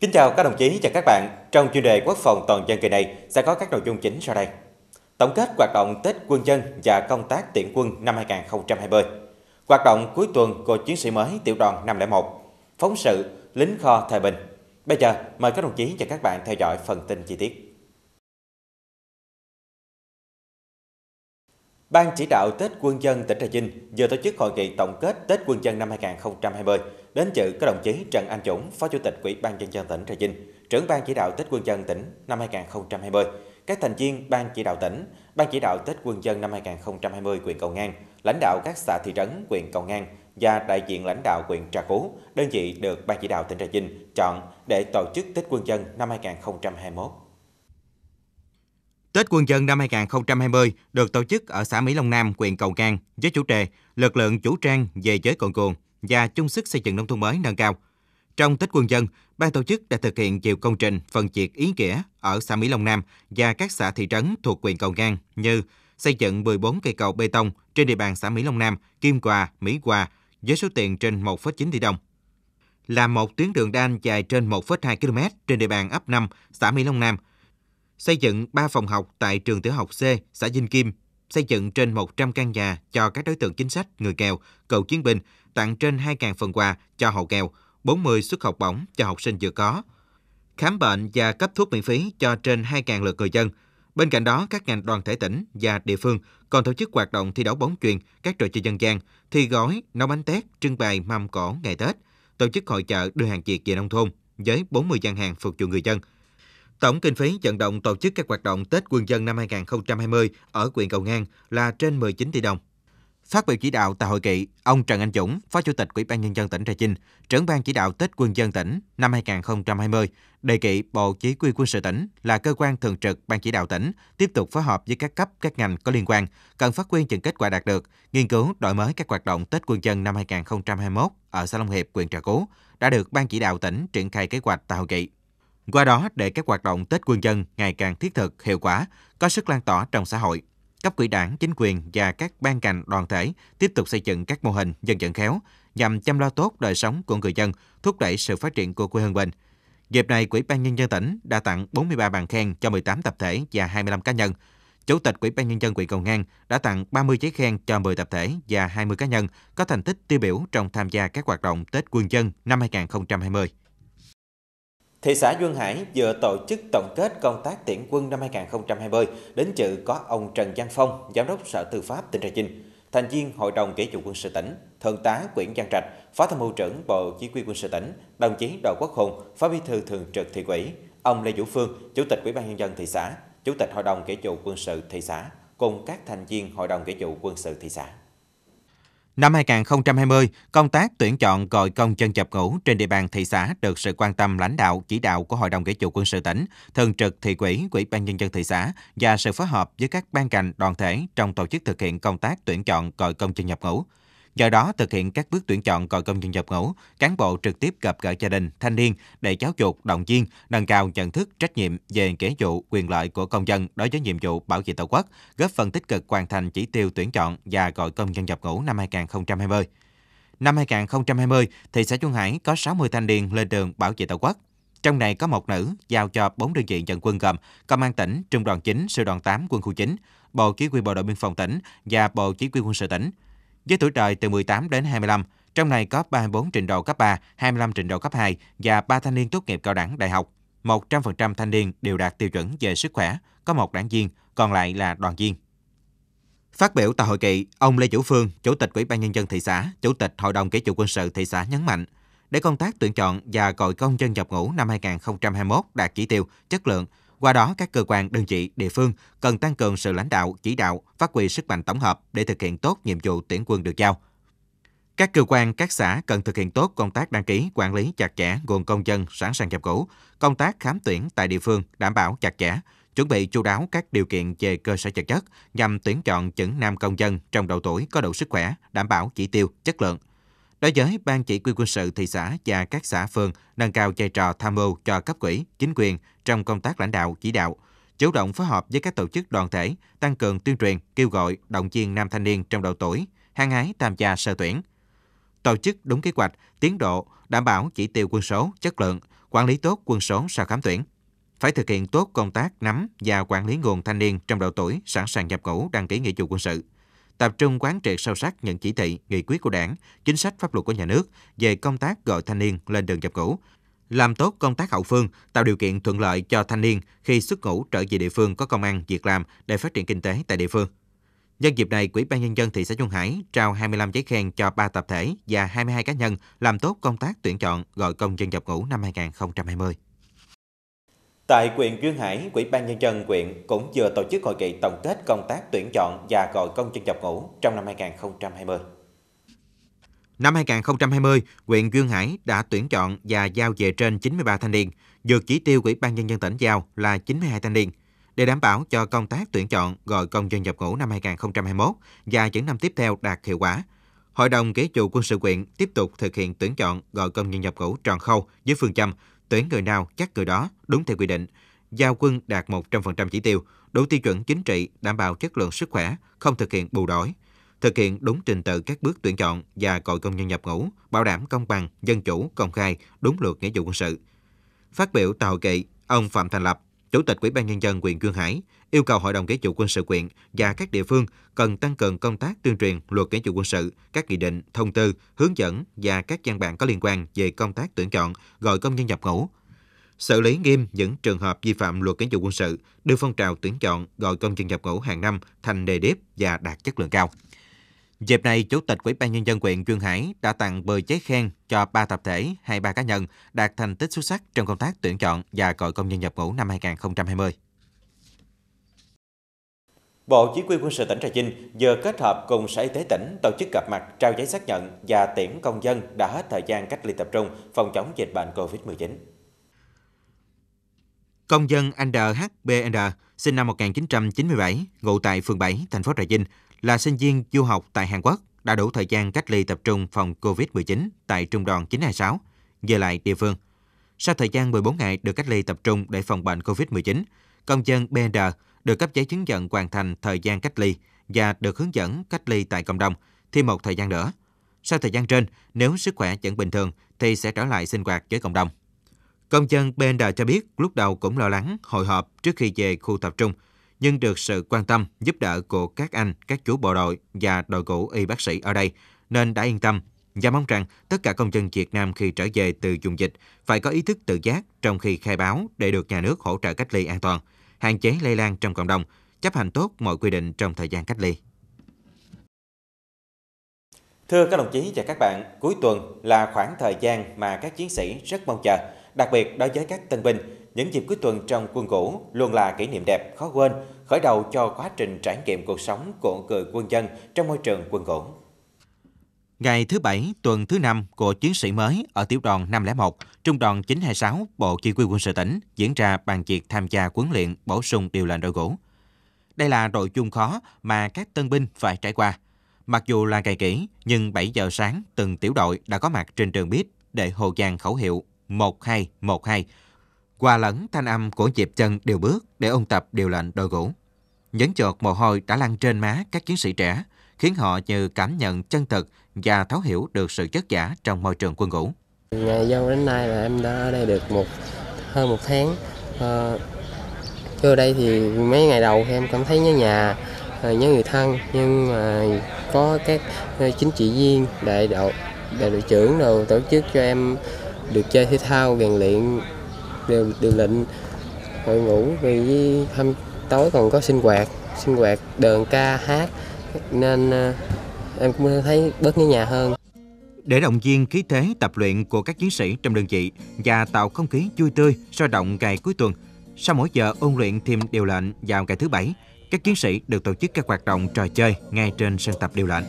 Kính chào các đồng chí và các bạn. Trong chuyên đề Quốc phòng toàn dân kỳ này sẽ có các nội dung chính sau đây. Tổng kết hoạt động Tết quân dân và công tác tuyển quân năm 2020. Hoạt động cuối tuần của chiến sĩ mới tiểu đoàn 501. Phóng sự lính kho thời bình. Bây giờ, mời các đồng chí và các bạn theo dõi phần tin chi tiết. Ban chỉ đạo Tết quân dân tỉnh Trà Vinh vừa tổ chức hội nghị tổng kết Tết quân dân năm 2020. Đến dự có đồng chí Trần Anh Dũng, Phó Chủ tịch Ủy ban nhân dân tỉnh Trà Vinh, trưởng ban chỉ đạo Tết quân dân tỉnh năm 2020, các thành viên ban chỉ đạo tỉnh, ban chỉ đạo Tết quân dân năm 2020 huyện Cầu Ngang, lãnh đạo các xã thị trấn huyện Cầu Ngang và đại diện lãnh đạo huyện Trà Cú, đơn vị được ban chỉ đạo tỉnh Trà Vinh chọn để tổ chức Tết quân dân năm 2021. Tết quân dân năm 2020 được tổ chức ở xã Mỹ Long Nam, huyện Cầu Ngang với chủ đề Lực lượng chủ trang về giới cội cồn và chung sức xây dựng nông thôn mới nâng cao. Trong Tết quân dân, ban tổ chức đã thực hiện nhiều công trình phần việc ý nghĩa ở xã Mỹ Long Nam và các xã thị trấn thuộc huyện Cầu Ngang như xây dựng 14 cây cầu bê tông trên địa bàn xã Mỹ Long Nam, Kim Hòa, Mỹ Hòa với số tiền trên 1,9 tỷ đồng. Làm một tuyến đường đan dài trên 1,2 km trên địa bàn ấp 5, xã Mỹ Long Nam – xây dựng 3 phòng học tại trường tiểu học C, xã Vinh Kim, xây dựng trên 100 căn nhà cho các đối tượng chính sách, người nghèo, cựu chiến binh, tặng trên 2.000 phần quà cho hộ nghèo, 40 suất học bổng cho học sinh vừa có, khám bệnh và cấp thuốc miễn phí cho trên 2.000 lượt người dân. Bên cạnh đó, các ngành đoàn thể tỉnh và địa phương còn tổ chức hoạt động thi đấu bóng chuyền, các trò chơi dân gian, thi gói, nấu bánh tét, trưng bày mâm cỗ ngày Tết, tổ chức hội chợ đưa hàng Việt về nông thôn với 40 gian hàng phục vụ người dân – Tổng kinh phí vận động tổ chức các hoạt động Tết quân dân năm 2020 ở huyện Cầu Ngang là trên 19 tỷ đồng. Phát biểu chỉ đạo tại hội nghị, ông Trần Anh Dũng, Phó Chủ tịch Ủy ban nhân dân tỉnh Trà Vinh, trưởng ban chỉ đạo Tết quân dân tỉnh năm 2020, đề nghị Bộ Chỉ huy quân sự tỉnh là cơ quan thường trực ban chỉ đạo tỉnh tiếp tục phối hợp với các cấp các ngành có liên quan, cần phát huy những kết quả đạt được, nghiên cứu đổi mới các hoạt động Tết quân dân năm 2021 ở xã Long Hiệp, huyện Trà Cú đã được ban chỉ đạo tỉnh triển khai kế hoạch tại hội nghị. Qua đó, để các hoạt động Tết quân dân ngày càng thiết thực, hiệu quả, có sức lan tỏa trong xã hội, cấp quỹ đảng, chính quyền và các ban ngành đoàn thể tiếp tục xây dựng các mô hình dân vận khéo nhằm chăm lo tốt đời sống của người dân, thúc đẩy sự phát triển của quê hương mình. Dịp này, Quỹ ban Nhân dân tỉnh đã tặng 43 bằng khen cho 18 tập thể và 25 cá nhân. Chủ tịch Quỹ ban Nhân dân huyện Cầu Ngang đã tặng 30 giấy khen cho 10 tập thể và 20 cá nhân có thành tích tiêu biểu trong tham gia các hoạt động Tết quân dân năm 2020. Thị xã Duyên Hải vừa tổ chức tổng kết công tác tuyển quân năm 2020, đến dự có ông Trần Văn Phong, Giám đốc Sở Tư pháp tỉnh Trà Vinh, thành viên Hội đồng Kỷ chủ quân sự tỉnh, Thượng tá Nguyễn Văn Trạch, Phó Tham mưu trưởng Bộ Chỉ huy quân sự tỉnh, đồng chí đào Quốc Hùng, Phó Bí thư Thường trực Thị ủy, ông Lê Vũ Phương, Chủ tịch Ủy ban nhân dân thị xã, Chủ tịch Hội đồng Kỷ chủ quân sự thị xã cùng các thành viên Hội đồng Kỷ chủ quân sự thị xã. Năm 2020, công tác tuyển chọn gọi công chân chập ngũ trên địa bàn thị xã được sự quan tâm lãnh đạo, chỉ đạo của Hội đồng Kỷ chủ quân sự tỉnh, thường trực thị quỹ, quỹ ban nhân dân thị xã và sự phối hợp với các ban ngành đoàn thể trong tổ chức thực hiện công tác tuyển chọn gọi công chân nhập ngũ. Do đó, thực hiện các bước tuyển chọn gọi công dân nhập ngũ, cán bộ trực tiếp gặp gỡ gia đình, thanh niên để giáo dục, động viên, nâng cao nhận thức, trách nhiệm về nghĩa vụ, quyền lợi của công dân đối với nhiệm vụ bảo vệ Tổ quốc, góp phần tích cực hoàn thành chỉ tiêu tuyển chọn và gọi công dân nhập ngũ năm 2020. Năm 2020, thị xã Trung Hải có 60 thanh niên lên đường bảo vệ Tổ quốc. Trong này có một nữ giao cho 4 đơn vị nhận quân gồm Công an tỉnh, Trung đoàn 9, Sư đoàn 8, Quân khu 9, Bộ Chỉ huy Bộ đội Biên phòng tỉnh và Bộ Chỉ huy quân sự tỉnh với tuổi đời từ 18 đến 25. Trong này có 34 trình độ cấp 3, 25 trình độ cấp 2 và 3 thanh niên tốt nghiệp cao đẳng đại học. 100% thanh niên đều đạt tiêu chuẩn về sức khỏe, có một đảng viên, còn lại là đoàn viên. Phát biểu tại hội nghị, ông Lê Vũ Phương, Chủ tịch Ủy ban Nhân dân thị xã, Chủ tịch Hội đồng Kỷ chủ quân sự thị xã nhấn mạnh, để công tác tuyển chọn và gọi công dân nhập ngũ năm 2021 đạt chỉ tiêu, chất lượng, qua đó, các cơ quan, đơn vị, địa phương cần tăng cường sự lãnh đạo, chỉ đạo, phát huy sức mạnh tổng hợp để thực hiện tốt nhiệm vụ tuyển quân được giao. Các cơ quan, các xã cần thực hiện tốt công tác đăng ký, quản lý chặt chẽ nguồn công dân sẵn sàng nhập ngũ, công tác khám tuyển tại địa phương đảm bảo chặt chẽ, chuẩn bị chú đáo các điều kiện về cơ sở vật chất nhằm tuyển chọn những nam công dân trong độ tuổi có đủ sức khỏe, đảm bảo chỉ tiêu, chất lượng, Đối với Ban Chỉ huy quân sự thị xã và các xã phường nâng cao vai trò tham mưu cho cấp quỹ, chính quyền trong công tác lãnh đạo, chỉ đạo, chủ động phối hợp với các tổ chức đoàn thể, tăng cường tuyên truyền, kêu gọi, động viên nam thanh niên trong độ tuổi, hăng hái tham gia sơ tuyển. Tổ chức đúng kế hoạch, tiến độ, đảm bảo chỉ tiêu quân số, chất lượng, quản lý tốt quân số sau khám tuyển. Phải thực hiện tốt công tác nắm và quản lý nguồn thanh niên trong độ tuổi sẵn sàng nhập ngũ đăng ký nghĩa vụ quân sự. Tập trung quán triệt sâu sắc những chỉ thị, nghị quyết của đảng, chính sách pháp luật của nhà nước về công tác gọi thanh niên lên đường nhập ngũ, làm tốt công tác hậu phương, tạo điều kiện thuận lợi cho thanh niên khi xuất ngũ trở về địa phương có công ăn, việc làm để phát triển kinh tế tại địa phương. Nhân dịp này, Quỹ ban Nhân dân thị xã Xuân Hải trao 25 giấy khen cho 3 tập thể và 22 cá nhân làm tốt công tác tuyển chọn gọi công dân nhập ngũ năm 2020. Tại huyện Duyên Hải, Quỹ ban Nhân dân huyện cũng vừa tổ chức hội nghị tổng kết công tác tuyển chọn và gọi công dân nhập ngũ trong năm 2020. Năm 2020, huyện Duyên Hải đã tuyển chọn và giao về trên 93 thanh niên, vượt chỉ tiêu Quỹ ban Nhân dân tỉnh giao là 92 thanh niên. Để đảm bảo cho công tác tuyển chọn gọi công dân nhập ngũ năm 2021 và những năm tiếp theo đạt hiệu quả, Hội đồng kế chủ quân sự quyện tiếp tục thực hiện tuyển chọn gọi công nhân nhập ngũ tròn khâu với phương châm tuyển người nào chắc người đó đúng theo quy định, giao quân đạt 100% chỉ tiêu, đủ tiêu chuẩn chính trị, đảm bảo chất lượng sức khỏe, không thực hiện bù đổi, thực hiện đúng trình tự các bước tuyển chọn và gọi công nhân nhập ngũ, bảo đảm công bằng, dân chủ, công khai, đúng luật nghĩa vụ quân sự. Phát biểu tại hội nghị, ông Phạm Thành Lập, Chủ tịch Ủy ban nhân dân huyện Cương Hải yêu cầu Hội đồng Nghĩa vụ quân sự quyện và các địa phương cần tăng cường công tác tuyên truyền luật nghĩa vụ quân sự, các nghị định, thông tư, hướng dẫn và các văn bản có liên quan về công tác tuyển chọn, gọi công nhân nhập ngũ. Xử lý nghiêm những trường hợp vi phạm luật nghĩa vụ quân sự, đưa phong trào tuyển chọn, gọi công dân nhập ngũ hàng năm thành đề đếp và đạt chất lượng cao. Dịp này, Chủ tịch Ủy ban Nhân dân huyện Duyên Hải đã tặng 10 giấy khen cho 3 tập thể, 23 cá nhân đạt thành tích xuất sắc trong công tác tuyển chọn và gọi công nhân nhập ngũ năm 2020. Bộ Chỉ huy quân sự tỉnh Trà Vinh vừa kết hợp cùng Sở Y tế tỉnh tổ chức gặp mặt trao giấy xác nhận và tiễn công dân đã hết thời gian cách ly tập trung phòng chống dịch bệnh COVID-19. Công dân anh DHBN sinh năm 1997, ngụ tại phường 7, thành phố Trà Vinh, là sinh viên du học tại Hàn Quốc đã đủ thời gian cách ly tập trung phòng COVID-19 tại Trung đoàn 926, về lại địa phương. Sau thời gian 14 ngày được cách ly tập trung để phòng bệnh COVID-19, công dân BND được cấp giấy chứng nhận hoàn thành thời gian cách ly và được hướng dẫn cách ly tại cộng đồng thêm một thời gian nữa. Sau thời gian trên, nếu sức khỏe vẫn bình thường thì sẽ trở lại sinh hoạt với cộng đồng. Công dân BND cho biết lúc đầu cũng lo lắng, hồi hộp trước khi về khu tập trung – nhưng được sự quan tâm, giúp đỡ của các anh, các chú bộ đội và đội ngũ y bác sĩ ở đây, nên đã yên tâm và mong rằng tất cả công dân Việt Nam khi trở về từ vùng dịch phải có ý thức tự giác trong khi khai báo để được nhà nước hỗ trợ cách ly an toàn, hạn chế lây lan trong cộng đồng, chấp hành tốt mọi quy định trong thời gian cách ly. Thưa các đồng chí và các bạn, cuối tuần là khoảng thời gian mà các chiến sĩ rất mong chờ, đặc biệt đối với các tân binh những dịp cuối tuần trong quân ngũ luôn là kỷ niệm đẹp khó quên, khởi đầu cho quá trình trải nghiệm cuộc sống của người quân dân trong môi trường quân ngũ. Ngày thứ Bảy, tuần thứ năm của chiến sĩ mới ở tiểu đoàn 501, trung đoàn 926, Bộ Chỉ huy quân sự tỉnh diễn ra bàn việc tham gia huấn luyện bổ sung điều lệnh đội ngũ. Đây là đội chung khó mà các tân binh phải trải qua. Mặc dù là ngày kỹ, nhưng 7 giờ sáng từng tiểu đội đã có mặt trên trường biết để hồ giang khẩu hiệu 1212 qua lẫn thanh âm của nhịp chân đều bước để ôn tập điều lệnh đội ngũ. Những chọt mồ hôi đã lăn trên má các chiến sĩ trẻ, khiến họ như cảm nhận chân thực và thấu hiểu được sự chất giả trong môi trường quân ngũ. Ngày vô đến nay là em đã ở đây được một hơn một tháng. À, vô đây thì mấy ngày đầu em cảm thấy nhớ nhà, ờ, nhớ người thân, nhưng mà có các ờ, chính trị viên, đại đội, đại đội trưởng đều tổ chức cho em được chơi thể thao, rèn luyện điều, điều lệnh hội ngủ vì với hôm tối còn có sinh hoạt sinh hoạt đờn ca hát nên ờ, em cũng thấy bớt nhớ nhà hơn. Để động viên khí thế tập luyện của các chiến sĩ trong đơn vị và tạo không khí vui tươi sôi động ngày cuối tuần sau mỗi giờ ôn luyện thêm điều lệnh vào ngày thứ bảy các chiến sĩ được tổ chức các hoạt động trò chơi ngay trên sân tập điều lệnh.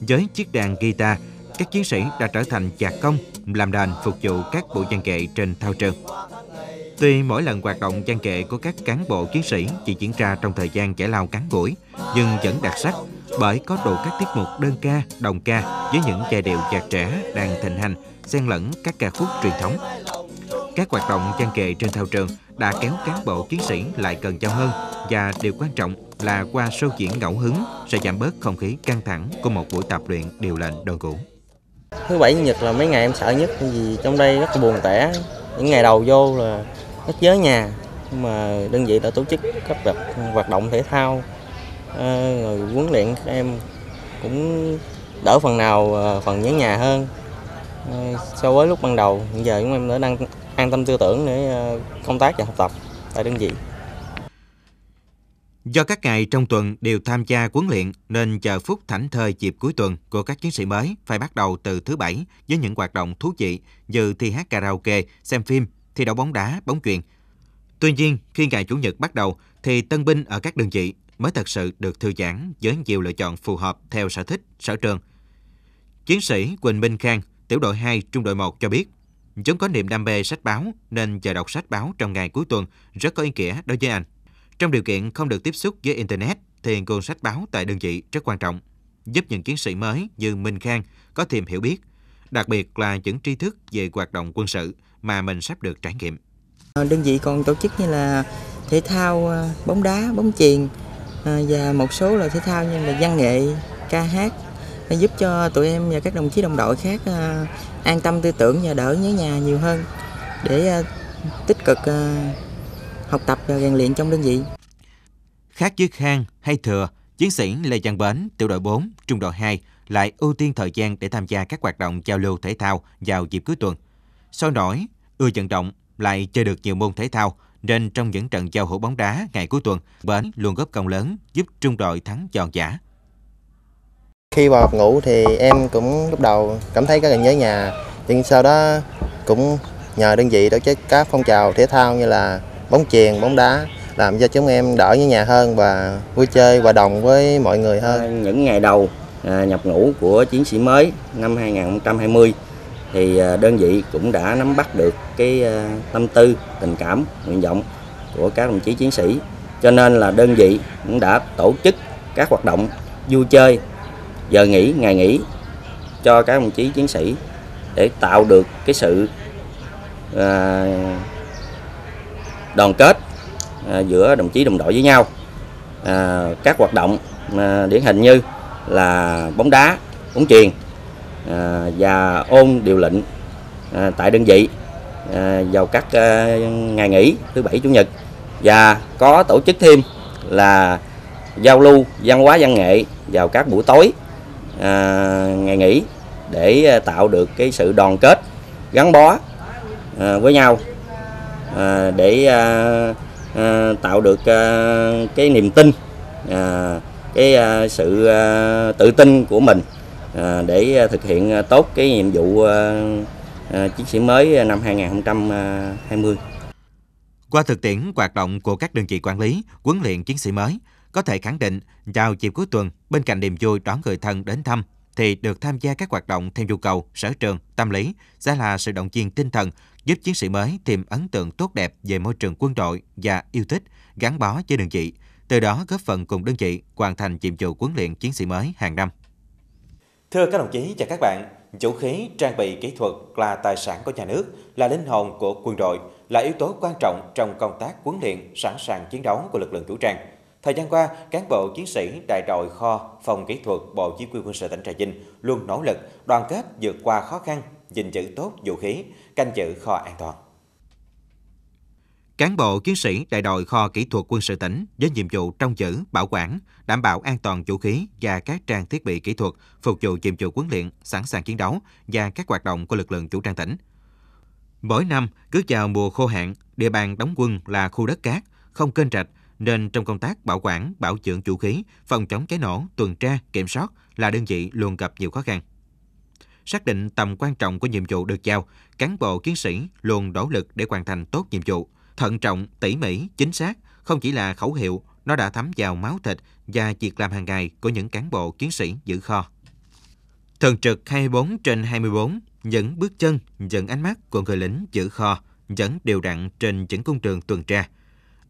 Với chiếc đàn guitar các chiến sĩ đã trở thành nhạc công làm đàn phục vụ các bộ văn nghệ trên thao trường. Tuy mỗi lần hoạt động văn kệ của các cán bộ chiến sĩ chỉ diễn ra trong thời gian giải lao cán ngủi, nhưng vẫn đặc sắc bởi có đủ các tiết mục đơn ca, đồng ca với những giai điệu nhạc trẻ đang thịnh hành, xen lẫn các ca khúc truyền thống. Các hoạt động văn kệ trên thao trường đã kéo cán bộ chiến sĩ lại gần nhau hơn và điều quan trọng là qua show diễn ngẫu hứng sẽ giảm bớt không khí căng thẳng của một buổi tập luyện điều lệnh đội ngũ. Thứ bảy Nhật là mấy ngày em sợ nhất vì trong đây rất là buồn tẻ những ngày đầu vô là các nhớ nhà mà đơn vị đã tổ chức các đợt hoạt động thể thao à, rồi huấn luyện các em cũng đỡ phần nào ờ, phần nhớ nhà hơn. À, so với lúc ban đầu hiện giờ chúng em đã đang an tâm tư tưởng để công tác và học tập tại đơn vị. Do các ngày trong tuần đều tham gia huấn luyện nên chờ phút thảnh thơi dịp cuối tuần của các chiến sĩ mới phải bắt đầu từ thứ bảy với những hoạt động thú vị như thi hát karaoke, xem phim, thi đấu bóng đá, bóng chuyền. Tuy nhiên, khi ngày Chủ nhật bắt đầu thì tân binh ở các đơn vị mới thật sự được thư giãn với nhiều lựa chọn phù hợp theo sở thích, sở trường. Chiến sĩ Quỳnh Minh Khang, tiểu đội 2, trung đội 1 cho biết, chúng có niềm đam mê sách báo nên giờ đọc sách báo trong ngày cuối tuần rất có ý nghĩa đối với anh. Trong điều kiện không được tiếp xúc với Internet thì nguồn sách báo tại đơn vị rất quan trọng, giúp những chiến sĩ mới như Minh Khang có thêm hiểu biết, đặc biệt là những tri thức về hoạt động quân sự mà mình sắp được trải nghiệm. Ờ, đơn vị còn tổ chức như là thể thao ờ, bóng đá, bóng chuyền ờ, và một số là thể thao như là văn nghệ, ca hát để giúp cho tụi em và các đồng chí đồng đội khác an tâm tư tưởng và đỡ nhớ nhà nhiều hơn để tích cực học tập và rèn luyện trong đơn vị. Khác với Khang hay Thừa, chiến sĩ Lê Văn Bến, tiểu đội 4, trung đội 2 lại ưu tiên thời gian để tham gia các hoạt động giao lưu thể thao vào dịp cuối tuần. Sôi nổi, ưa vận động, lại chơi được nhiều môn thể thao, nên trong những trận giao hữu bóng đá ngày cuối tuần, Bến luôn góp công lớn giúp trung đội thắng giòn giả. Khi vào ngủ thì em cũng lúc đầu cảm thấy rất là nhớ nhà, nhưng sau đó cũng nhờ đơn vị tổ chức các phong trào thể thao như là bóng chuyền, bóng đá làm cho chúng em đỡ nhớ nhà hơn và vui chơi hòa đồng với mọi người hơn. những ngày đầu À, nhập ngũ của chiến sĩ mới năm 2020 thì à, đơn vị cũng đã nắm bắt được cái à, tâm tư, tình cảm, nguyện vọng của các đồng chí chiến sĩ. Cho nên là đơn vị cũng đã tổ chức các hoạt động vui chơi, giờ nghỉ, ngày nghỉ cho các đồng chí chiến sĩ để tạo được cái sự à, đoàn kết à, giữa đồng chí đồng đội với nhau. À, các hoạt động à, điển hình như là bóng đá, bóng chuyền à, và ôn điều lệnh à, tại đơn vị à, vào các à, ngày nghỉ thứ bảy chủ nhật. Và có tổ chức thêm là giao lưu văn hóa văn nghệ vào các buổi tối à, ngày nghỉ để à, tạo được cái sự đoàn kết gắn bó à, với nhau à, để à, à, tạo được à, cái niềm tin à, cái à, sự à, tự tin của mình à, để thực hiện tốt cái nhiệm vụ chiến sĩ mới năm 2020. Qua thực tiễn hoạt động của các đơn vị quản lý, huấn luyện chiến sĩ mới, có thể khẳng định vào dịp cuối tuần, bên cạnh niềm vui đón người thân đến thăm, thì được tham gia các hoạt động theo nhu cầu, sở trường, tâm lý sẽ là sự động viên tinh thần giúp chiến sĩ mới tìm ấn tượng tốt đẹp về môi trường quân đội và yêu thích, gắn bó với đơn vị, từ đó góp phần cùng đơn vị hoàn thành nhiệm vụ huấn luyện chiến sĩ mới hàng năm. Thưa các đồng chí và các bạn, vũ khí, trang bị kỹ thuật là tài sản của nhà nước, là linh hồn của quân đội, là yếu tố quan trọng trong công tác huấn luyện, sẵn sàng chiến đấu của lực lượng vũ trang. Thời gian qua, cán bộ chiến sĩ đại đội kho, phòng kỹ thuật Bộ Chỉ huy quân sự tỉnh Trà Vinh luôn nỗ lực, đoàn kết vượt qua khó khăn, gìn giữ tốt vũ khí, canh giữ kho an toàn. Cán bộ chiến sĩ đại đội kho kỹ thuật quân sự tỉnh với nhiệm vụ trong giữ, bảo quản, đảm bảo an toàn vũ khí và các trang thiết bị kỹ thuật phục vụ nhiệm vụ huấn luyện, sẵn sàng chiến đấu và các hoạt động của lực lượng vũ trang tỉnh. Mỗi năm, cứ vào mùa khô hạn, địa bàn đóng quân là khu đất cát, không kênh rạch, nên trong công tác bảo quản, bảo dưỡng vũ khí, phòng chống cháy nổ, tuần tra, kiểm soát là đơn vị luôn gặp nhiều khó khăn. Xác định tầm quan trọng của nhiệm vụ được giao, cán bộ chiến sĩ luôn nỗ lực để hoàn thành tốt nhiệm vụ, thận trọng, tỉ mỉ, chính xác, không chỉ là khẩu hiệu, nó đã thấm vào máu thịt và việc làm hàng ngày của những cán bộ chiến sĩ giữ kho. Thường trực 24 trên 24, những bước chân, những ánh mắt của người lính giữ kho vẫn đều đặn trên những cung trường tuần tra.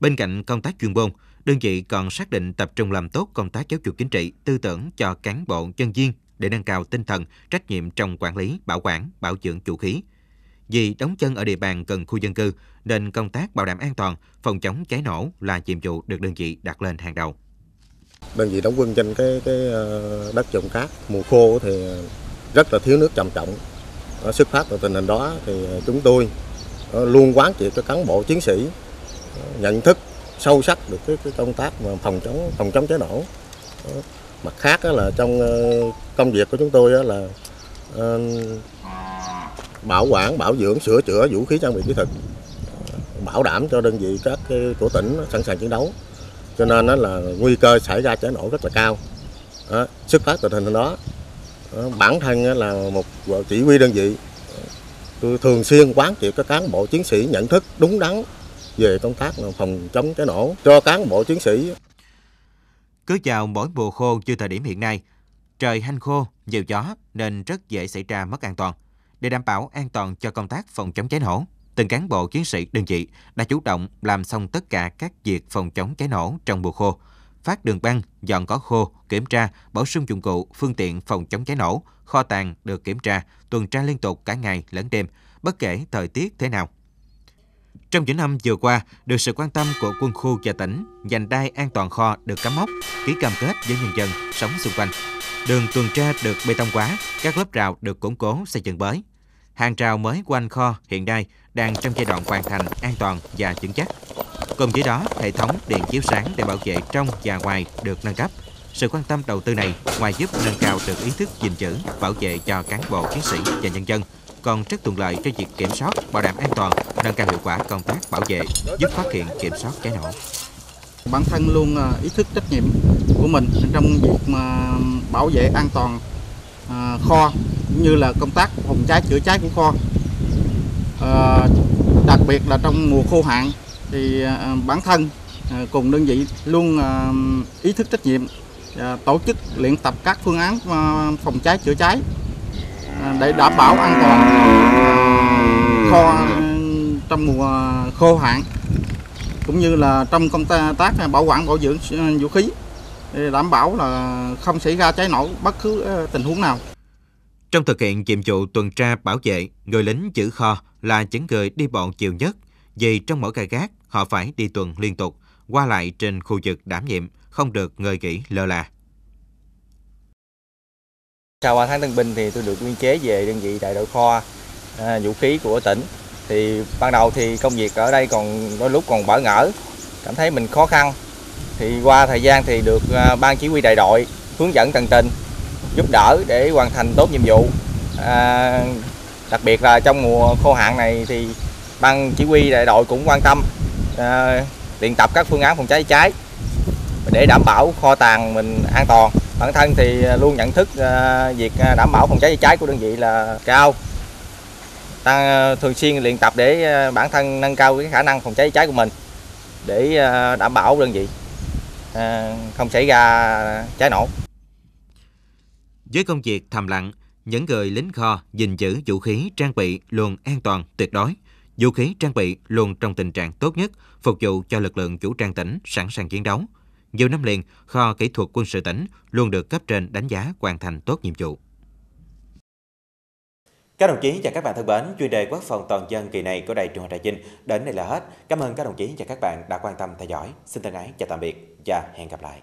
Bên cạnh công tác chuyên môn, đơn vị còn xác định tập trung làm tốt công tác giáo dục chính trị, tư tưởng cho cán bộ, nhân viên để nâng cao tinh thần, trách nhiệm trong quản lý, bảo quản, bảo dưỡng vũ khí. Vì đóng chân ở địa bàn gần khu dân cư, nên công tác bảo đảm an toàn, phòng chống cháy nổ là nhiệm vụ được đơn vị đặt lên hàng đầu. Đơn vị đóng quân trên cái cái ờ, đất trồng cát mùa khô thì rất là thiếu nước trầm trọng. Xuất phát từ tình hình đó thì chúng tôi ờ, luôn quán triệt cho cán bộ chiến sĩ ờ, nhận thức sâu sắc được cái, cái công tác mà phòng chống phòng chống cháy nổ mặt khác là trong công việc của chúng tôi là bảo quản bảo dưỡng sửa chữa vũ khí trang bị kỹ thuật. Bảo đảm cho đơn vị các của tỉnh sẵn sàng chiến đấu. Cho nên đó là nguy cơ xảy ra cháy nổ rất là cao. Đó, xuất phát từ tình hình đó, đó bản thân là một chỉ huy đơn vị. Tôi thường xuyên quán triệt các cán bộ chiến sĩ nhận thức đúng đắn về công tác phòng chống cháy nổ cho cán bộ chiến sĩ. Cứ vào mỗi mùa khô như thời điểm hiện nay, trời hanh khô, nhiều gió nên rất dễ xảy ra mất an toàn. Để đảm bảo an toàn cho công tác phòng chống cháy nổ, từng cán bộ chiến sĩ đơn vị đã chủ động làm xong tất cả các việc phòng chống cháy nổ trong mùa khô, phát đường băng, dọn cỏ khô, kiểm tra, bổ sung dụng cụ, phương tiện phòng chống cháy nổ, kho tàng được kiểm tra, tuần tra liên tục cả ngày lẫn đêm, bất kể thời tiết thế nào. Trong những năm vừa qua, được sự quan tâm của quân khu và tỉnh, dành đai an toàn kho được cắm mốc, ký cam kết với nhân dân sống xung quanh. Đường tuần tra được bê tông hóa, các lớp rào được củng cố xây dựng mới. Hàng rào mới quanh kho hiện nay đang trong giai đoạn hoàn thành an toàn và vững chắc. Cùng với đó, hệ thống điện chiếu sáng để bảo vệ trong và ngoài được nâng cấp. Sự quan tâm đầu tư này ngoài giúp nâng cao được ý thức gìn giữ, bảo vệ cho cán bộ chiến sĩ và nhân dân, còn rất thuận lợi cho việc kiểm soát, bảo đảm an toàn, nâng cao hiệu quả công tác bảo vệ, giúp phát hiện kiểm soát cháy nổ. Bản thân luôn ờ, ý thức trách nhiệm của mình trong việc mà bảo vệ an toàn ờ, kho cũng như là công tác phòng cháy chữa cháy của kho. À, đặc biệt là trong mùa khô hạn thì ờ, bản thân ờ, cùng đơn vị luôn ý thức trách nhiệm tổ chức luyện tập các phương án phòng cháy chữa cháy À, để đảm bảo an toàn kho trong mùa khô hạn cũng như là trong công tác bảo quản bảo dưỡng vũ khí để đảm bảo là không xảy ra cháy nổ bất cứ tình huống nào. Trong thực hiện nhiệm vụ tuần tra bảo vệ, người lính giữ kho là những người đi bộ chiều nhất, vì trong mỗi cài gác họ phải đi tuần liên tục, qua lại trên khu vực đảm nhiệm, không được người nghỉ lơ là. Sau 3 tháng tân binh thì tôi được biên chế về đơn vị đại đội kho à, vũ khí của tỉnh. Thì ban đầu thì công việc ở đây còn đôi lúc còn bỡ ngỡ, cảm thấy mình khó khăn. Thì qua thời gian thì được à, ban chỉ huy đại đội hướng dẫn tận tình, giúp đỡ để hoàn thành tốt nhiệm vụ. À, đặc biệt là trong mùa khô hạn này thì ban chỉ huy đại đội cũng quan tâm à, luyện tập các phương án phòng cháy cháy để đảm bảo kho tàng mình an toàn bản thân thì luôn nhận thức à, việc à, đảm bảo phòng cháy chữa cháy của đơn vị là cao ta thường xuyên luyện tập để à, bản thân nâng cao cái khả năng phòng cháy chữa cháy của mình để à, đảm bảo đơn vị không xảy ra cháy nổ. Với công việc thầm lặng, những người lính kho gìn giữ vũ khí trang bị luôn an toàn tuyệt đối. Vũ khí trang bị luôn trong tình trạng tốt nhất, phục vụ cho lực lượng chủ trang tỉnh sẵn sàng chiến đấu. Nhiều năm liền, kho kỹ thuật quân sự tỉnh luôn được cấp trên đánh giá hoàn thành tốt nhiệm vụ. Các đồng chí và các bạn thân mến, chuyên đề quốc phòng toàn dân kỳ này của Đài Truyền hình Trà Vinh đến đây là hết. Cảm ơn các đồng chí và các bạn đã quan tâm theo dõi. Xin thân ái chào tạm biệt và hẹn gặp lại.